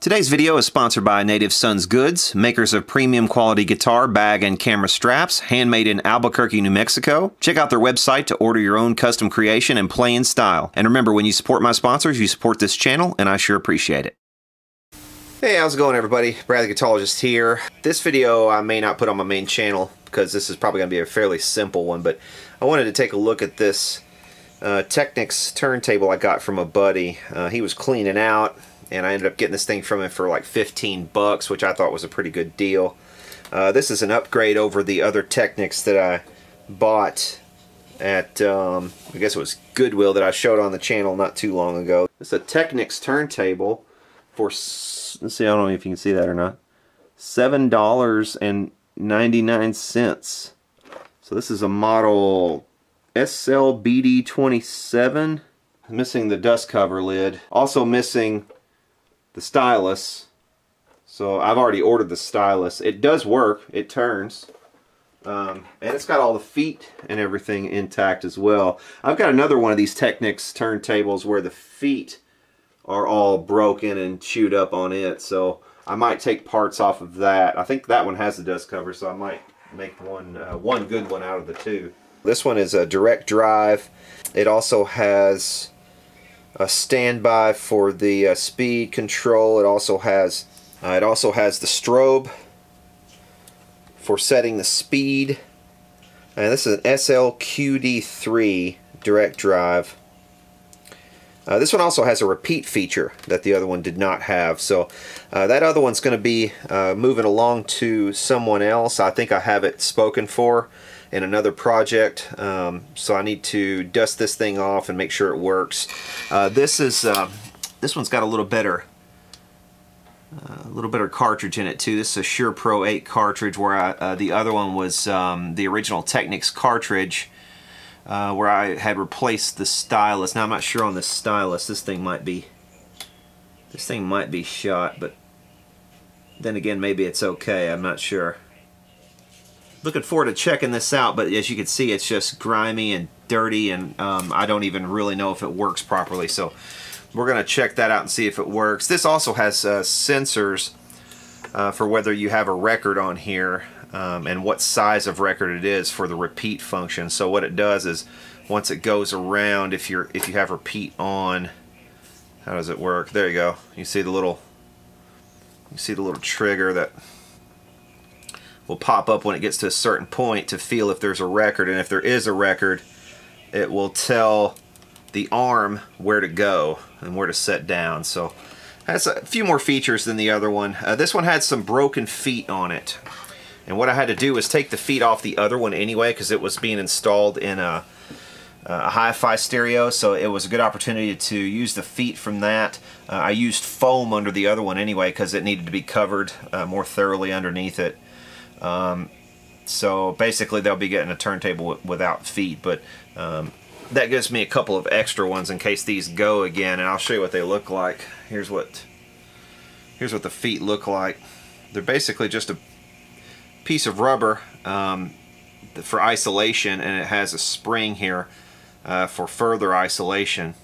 Today's video is sponsored by Native Sons Goods, makers of premium quality guitar, bag, and camera straps, handmade in Albuquerque, New Mexico. Check out their website to order your own custom creation and play in style. And remember, when you support my sponsors, you support this channel, and I sure appreciate it. Hey, how's it going everybody? Brad the Guitarologist here. This video I may not put on my main channel because this is probably going to be a fairly simple one, but I wanted to take a look at this uh, Technics turntable I got from a buddy. Uh, he was cleaning out and I ended up getting this thing from him for like 15 bucks, which I thought was a pretty good deal. Uh, this is an upgrade over the other Technics that I bought at, um, I guess it was Goodwill that I showed on the channel not too long ago. It's a Technics turntable for, let's see, I don't know if you can see that or not, $7.99. So this is a model SLBD27 missing the dust cover lid also missing the stylus. So I've already ordered the stylus. It does work. It turns. Um, and it's got all the feet and everything intact as well. I've got another one of these Technics turntables where the feet are all broken and chewed up on it. So I might take parts off of that. I think that one has the dust cover, so I might make one uh, one good one out of the two. This one is a direct drive. It also has a standby for the uh, speed control. It also has uh, it also has the strobe for setting the speed. And this is an SLQD3 direct drive. Uh, this one also has a repeat feature that the other one did not have. So uh, that other one's going to be uh, moving along to someone else. I think I have it spoken for in another project. Um, so I need to dust this thing off and make sure it works. Uh, this is uh, this one's got a little better a little better cartridge in it too. This is a Shure Pro 8 cartridge where I, uh, the other one was um, the original Technics cartridge uh, where I had replaced the stylus. Now I'm not sure on the stylus. This thing might be this thing might be shot, but then again maybe it's okay. I'm not sure. Looking forward to checking this out, but as you can see it's just grimy and dirty and um, I don't even really know if it works properly. So we're going to check that out and see if it works. This also has uh, sensors uh, for whether you have a record on here um, and what size of record it is for the repeat function. So what it does is once it goes around, if you're if you have repeat on, how does it work? There you go. You see the little you see the little trigger that will pop up when it gets to a certain point to feel if there's a record and if there is a record it will tell the arm where to go and where to set down. So has a few more features than the other one. Uh, this one had some broken feet on it. And what I had to do was take the feet off the other one anyway because it was being installed in a, a hi-fi stereo so it was a good opportunity to use the feet from that. Uh, I used foam under the other one anyway because it needed to be covered uh, more thoroughly underneath it. Um, so basically they'll be getting a turntable without feet but um, that gives me a couple of extra ones in case these go again and I'll show you what they look like. Here's what here's what the feet look like. They're basically just a piece of rubber um, for isolation and it has a spring here uh, for further isolation.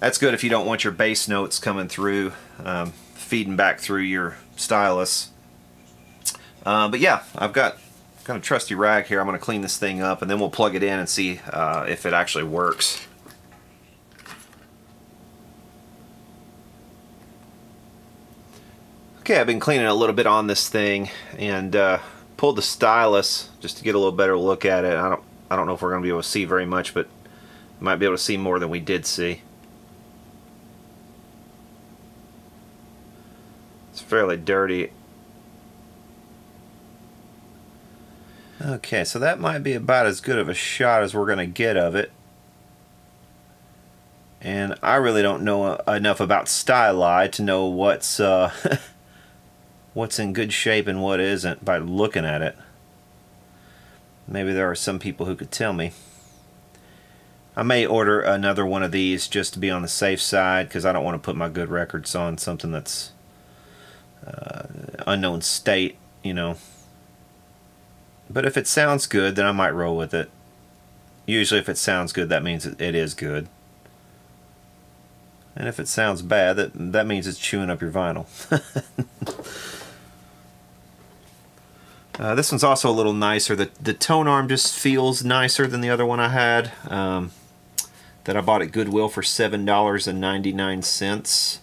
That's good if you don't want your bass notes coming through um, feeding back through your stylus uh, but yeah I've got got a trusty rag here. I'm going to clean this thing up and then we'll plug it in and see uh, if it actually works. Okay, I've been cleaning a little bit on this thing and uh, pulled the stylus just to get a little better look at it. I don't, I don't know if we're going to be able to see very much, but might be able to see more than we did see. Fairly dirty. Okay, so that might be about as good of a shot as we're going to get of it. And I really don't know enough about styli to know what's uh, what's in good shape and what isn't by looking at it. Maybe there are some people who could tell me. I may order another one of these just to be on the safe side because I don't want to put my good records on something that's uh, unknown state, you know. But if it sounds good, then I might roll with it. Usually if it sounds good, that means it is good. And if it sounds bad, that, that means it's chewing up your vinyl. uh, this one's also a little nicer. The, the tone arm just feels nicer than the other one I had. Um, that I bought at Goodwill for $7.99.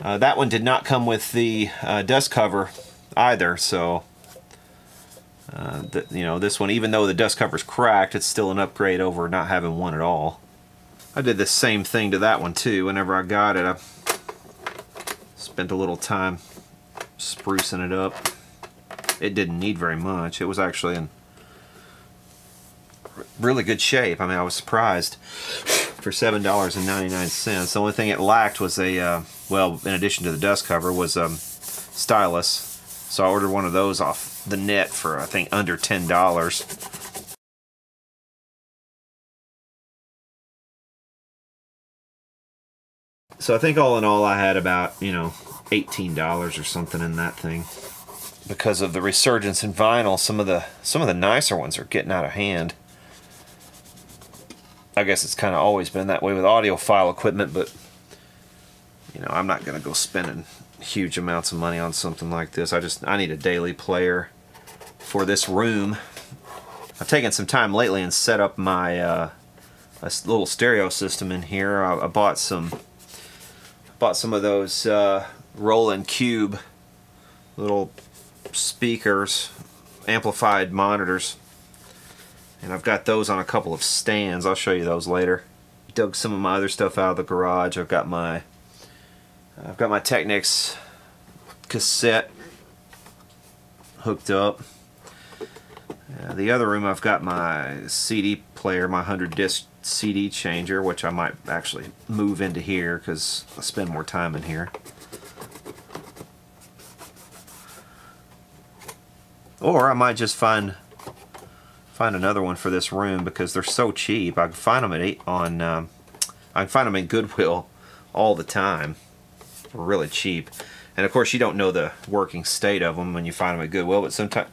Uh, that one did not come with the uh, dust cover either, so uh, you know this one, even though the dust cover's cracked, it's still an upgrade over not having one at all. I did the same thing to that one too. Whenever I got it, I spent a little time sprucing it up. It didn't need very much. It was actually in really good shape. I mean, I was surprised for $7.99. The only thing it lacked was a, uh, well, in addition to the dust cover, was a um, stylus. So I ordered one of those off the net for, I think, under $10. So I think all in all I had about, you know, $18 or something in that thing. Because of the resurgence in vinyl, some of the some of the nicer ones are getting out of hand. I guess it's kind of always been that way with audiophile equipment, but you know, I'm not going to go spending huge amounts of money on something like this. I just I need a daily player for this room. I've taken some time lately and set up my uh, a little stereo system in here. I, I bought some Bought some of those uh, Roland Cube little speakers, amplified monitors. And I've got those on a couple of stands. I'll show you those later. Dug some of my other stuff out of the garage. I've got my I've got my Technics cassette hooked up. Uh, the other room I've got my CD player, my 100 disc CD changer, which I might actually move into here because I spend more time in here. Or I might just find find another one for this room because they're so cheap. I can find them at eight on um, I can find them in Goodwill all the time really cheap. And of course, you don't know the working state of them when you find them at Goodwill, but sometimes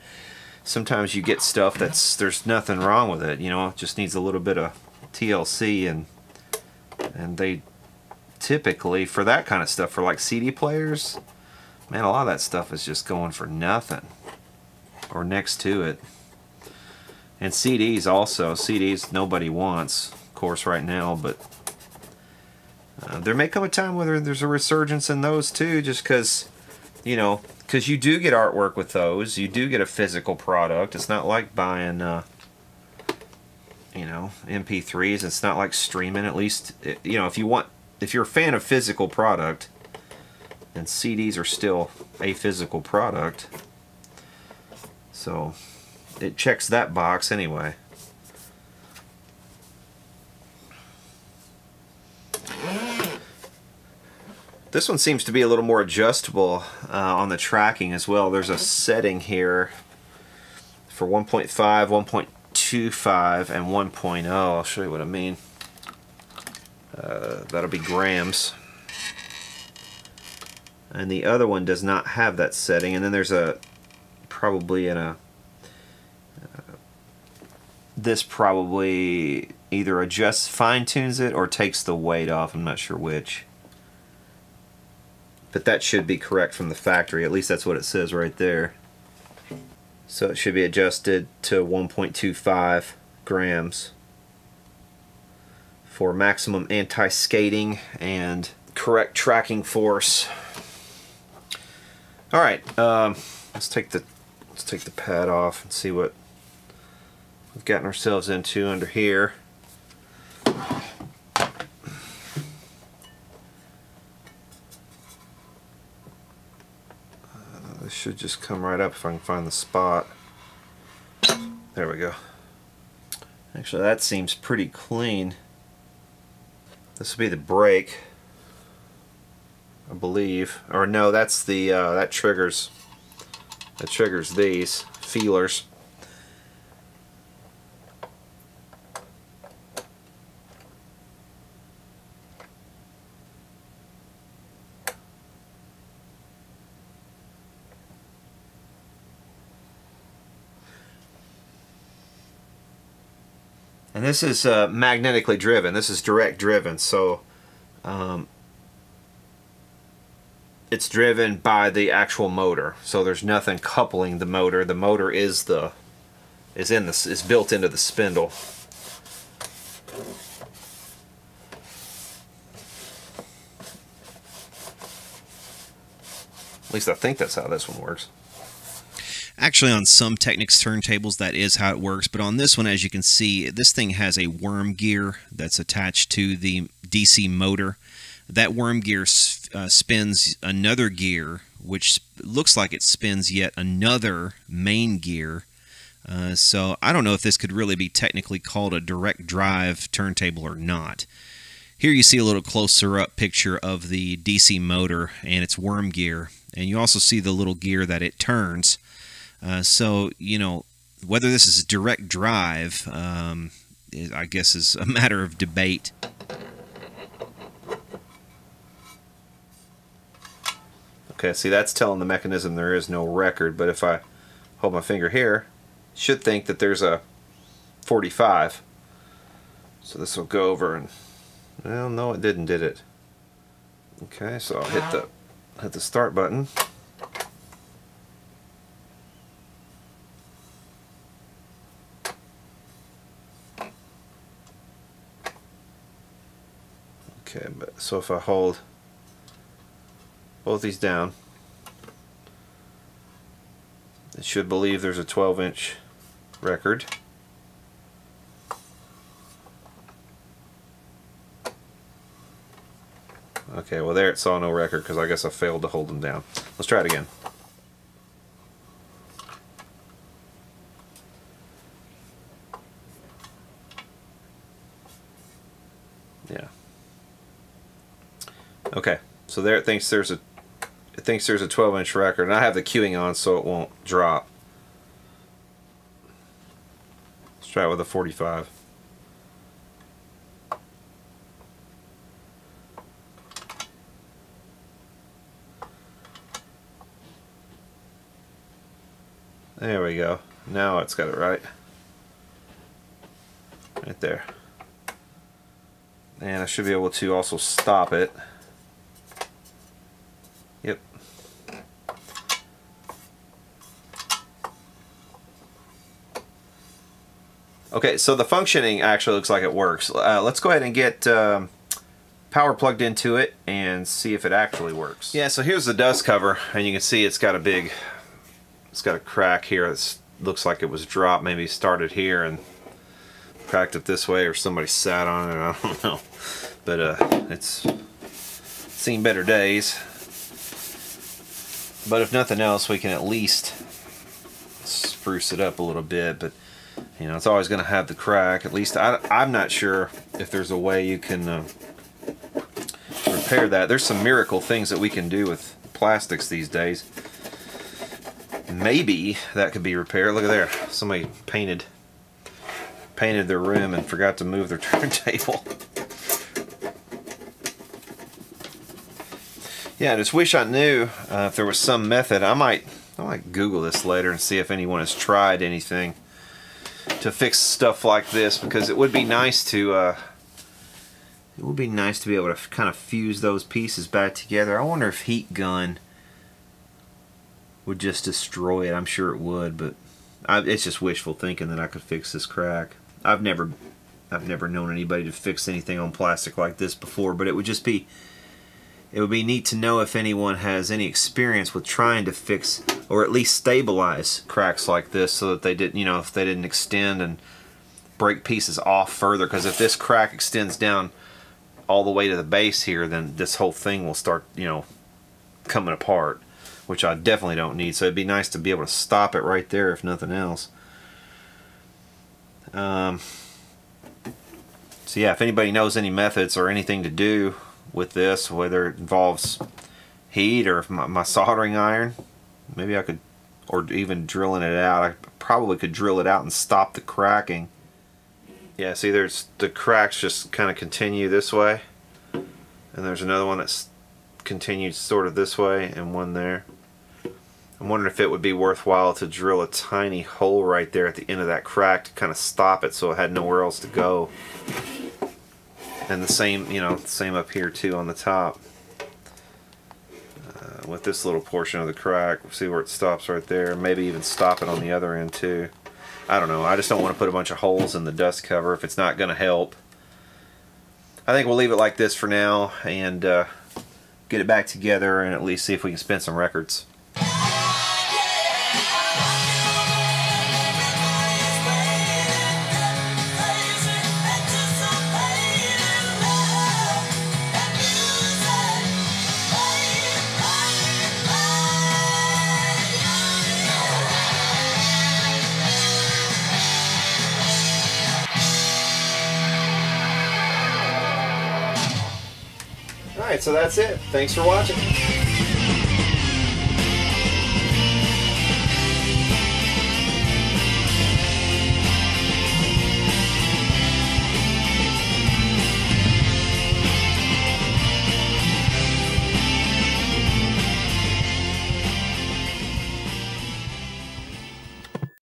sometimes you get stuff that's there's nothing wrong with it. You know, it just needs a little bit of TLC and and they typically for that kind of stuff for like CD players man a lot of that stuff is just going for nothing or next to it and CDs also CDs nobody wants of course right now but uh, there may come a time where there's a resurgence in those too just because you know because you do get artwork with those. You do get a physical product. It's not like buying uh, you know mp3s it's not like streaming at least you know if you want if you're a fan of physical product then CDs are still a physical product. So it checks that box anyway This one seems to be a little more adjustable uh, on the tracking as well. There's a setting here for 1.5, 1.25, and 1.0. I'll show you what I mean. Uh, that'll be grams. And the other one does not have that setting. And then there's a probably in a uh, this probably either adjusts fine tunes it or takes the weight off. I'm not sure which. But that should be correct from the factory. At least that's what it says right there. So it should be adjusted to 1.25 grams for maximum anti-skating and correct tracking force. All right, um, let's take the let's take the pad off and see what we've gotten ourselves into under here. Should just come right up if I can find the spot. There we go. Actually, that seems pretty clean. This will be the brake, I believe. Or no, that's the uh, that triggers that triggers these feelers. This is uh, magnetically driven. This is direct driven. So um, it's driven by the actual motor. So there's nothing coupling the motor. The motor is the is in this is built into the spindle. At least I think that's how this one works. Actually, on some Technics turntables, that is how it works. But on this one, as you can see, this thing has a worm gear that's attached to the DC motor. That worm gear uh, spins another gear, which looks like it spins yet another main gear. Uh, so I don't know if this could really be technically called a direct drive turntable or not. Here you see a little closer up picture of the DC motor and its worm gear. And you also see the little gear that it turns. Uh, so, you know, whether this is a direct drive, um, I guess, is a matter of debate. Okay, see, that's telling the mechanism there is no record, but if I hold my finger here, should think that there's a 45. So this will go over and, well, no, it didn't, did it? Okay, so I'll hit the hit the start button. Um, so if I hold both these down, it should believe there's a 12 inch record. Okay, well there it saw no record because I guess I failed to hold them down. Let's try it again. Yeah. Okay, so there it thinks there's a it thinks there's a 12 inch record and I have the queuing on so it won't drop. Let's try it with a 45. There we go. Now it's got it right. Right there. And I should be able to also stop it. Okay, so the functioning actually looks like it works. Uh, let's go ahead and get um, power plugged into it and see if it actually works. Yeah, so here's the dust cover, and you can see it's got a big it's got a crack here that looks like it was dropped maybe started here and cracked it this way or somebody sat on it I don't know but uh, it's seen better days but if nothing else we can at least spruce it up a little bit but you know it's always going to have the crack at least I, I'm not sure if there's a way you can uh, repair that there's some miracle things that we can do with plastics these days maybe that could be repaired. Look at there. Somebody painted painted their room and forgot to move their turntable. yeah, I just wish I knew uh, if there was some method. I might I might Google this later and see if anyone has tried anything to fix stuff like this because it would be nice to uh, it would be nice to be able to kind of fuse those pieces back together. I wonder if heat gun would just destroy it. I'm sure it would, but I, it's just wishful thinking that I could fix this crack. I've never, I've never known anybody to fix anything on plastic like this before, but it would just be, it would be neat to know if anyone has any experience with trying to fix or at least stabilize cracks like this so that they didn't, you know, if they didn't extend and break pieces off further. Because if this crack extends down all the way to the base here, then this whole thing will start, you know, coming apart which I definitely don't need. So it'd be nice to be able to stop it right there if nothing else. Um, so yeah, if anybody knows any methods or anything to do with this, whether it involves heat or my, my soldering iron, maybe I could, or even drilling it out, I probably could drill it out and stop the cracking. Yeah, see there's the cracks just kind of continue this way. And there's another one that's continued sort of this way and one there. I'm wondering if it would be worthwhile to drill a tiny hole right there at the end of that crack to kind of stop it so it had nowhere else to go. And the same, you know, same up here too on the top. Uh, with this little portion of the crack, see where it stops right there. Maybe even stop it on the other end too. I don't know. I just don't want to put a bunch of holes in the dust cover if it's not going to help. I think we'll leave it like this for now and uh, get it back together and at least see if we can spin some records. Alright, so that's it. Thanks for watching.